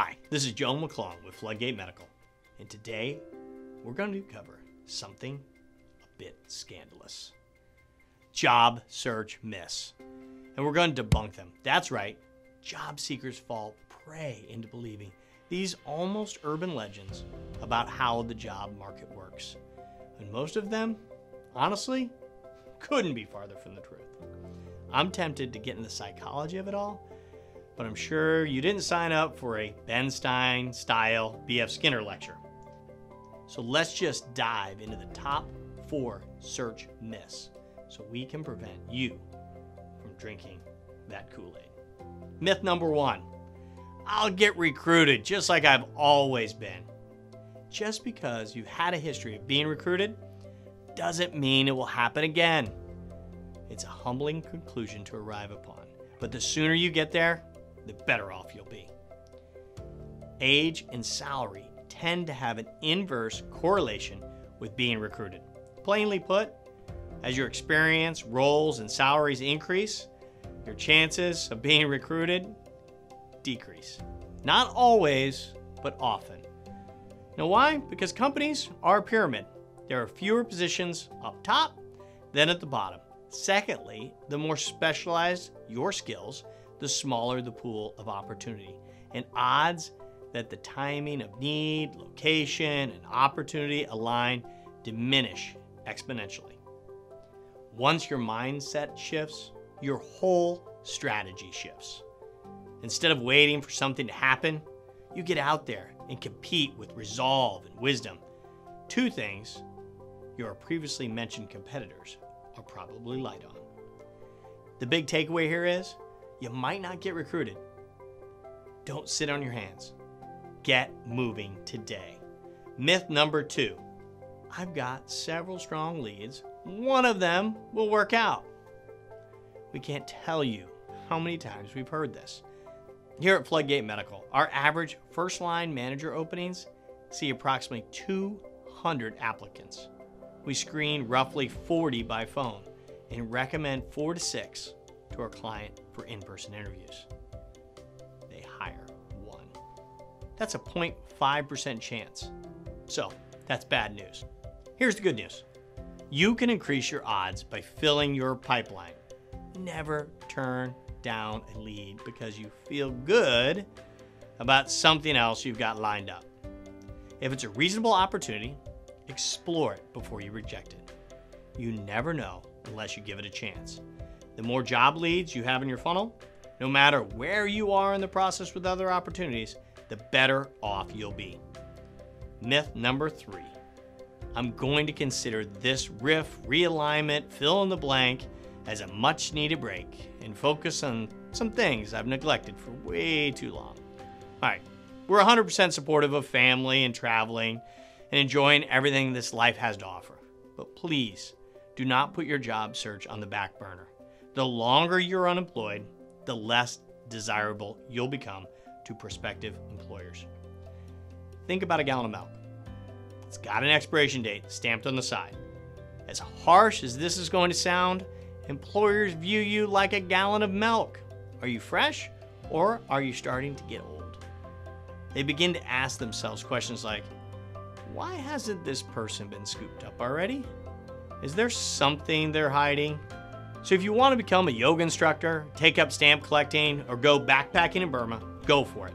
Hi, this is Joe McClung with Floodgate Medical, and today we're going to cover something a bit scandalous job search myths. And we're going to debunk them. That's right, job seekers fall prey into believing these almost urban legends about how the job market works. And most of them, honestly, couldn't be farther from the truth. I'm tempted to get into the psychology of it all, but I'm sure you didn't sign up for a Ben Stein style B.F. Skinner lecture. So let's just dive into the top four search myths so we can prevent you from drinking that Kool Aid. Myth number one I'll get recruited just like I've always been. Just because you've had a history of being recruited doesn't mean it will happen again. It's a humbling conclusion to arrive upon, but the sooner you get there, the better off you'll be. Age and salary tend to have an inverse correlation with being recruited. Plainly put, as your experience, roles, and salaries increase, your chances of being recruited decrease. Not always, but often. Now, why? Because companies are a pyramid. There are fewer positions up top than at the bottom. Secondly, the more specialized your skills, the smaller the pool of opportunity. And odds that the timing of need, location, and opportunity align diminish exponentially. Once your mindset shifts, your whole strategy shifts. Instead of waiting for something to happen, you get out there and compete with resolve and wisdom. Two things your previously mentioned competitors are probably light on. The big takeaway here is you might not get recruited. Don't sit on your hands. Get moving today. Myth number two I've got several strong leads one of them will work out. We can't tell you how many times we've heard this. Here at Floodgate Medical, our average first line manager openings see approximately 200 applicants. We screen roughly 40 by phone and recommend four to six to our client for in person interviews. They hire one. That's a 0.5% chance. So, that's bad news. Here's the good news you can increase your odds by filling your pipeline. Never turn down a lead because you feel good about something else you've got lined up. If it's a reasonable opportunity, explore it before you reject it. You never know unless you give it a chance. The more job leads you have in your funnel, no matter where you are in the process with other opportunities, the better off you'll be. Myth number three I'm going to consider this RIF, realignment, fill in the blank as a much needed break and focus on some things I've neglected for way too long. All right, we're 100% supportive of family and traveling and enjoying everything this life has to offer. But please do not put your job search on the back burner. The longer you're unemployed, the less desirable you'll become to prospective employers. Think about a gallon of milk. It's got an expiration date stamped on the side. As harsh as this is going to sound, employers view you like a gallon of milk. Are you fresh or are you starting to get old? They begin to ask themselves questions like, why hasn't this person been scooped up already? Is there something they're hiding? So if you want to become a yoga instructor, take up stamp collecting, or go backpacking in Burma, go for it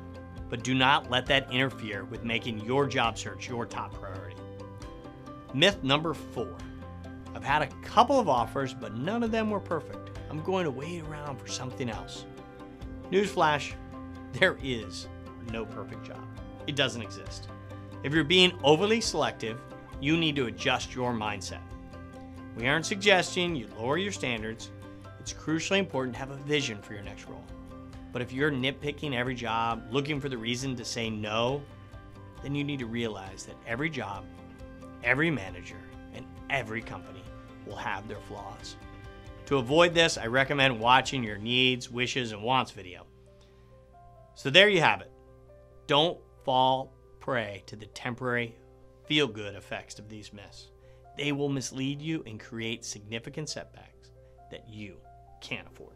but do not let that interfere with making your job search your top priority. Myth number four I've had a couple of offers, but none of them were perfect. I'm going to wait around for something else. Newsflash there is no perfect job, it doesn't exist. If you're being overly selective, you need to adjust your mindset. We aren't suggesting you lower your standards. It's crucially important to have a vision for your next role. But if you're nitpicking every job, looking for the reason to say no, then you need to realize that every job, every manager, and every company will have their flaws. To avoid this, I recommend watching your needs, wishes, and wants video. So there you have it. Don't fall prey to the temporary feel good effects of these myths. They will mislead you and create significant setbacks that you can't afford.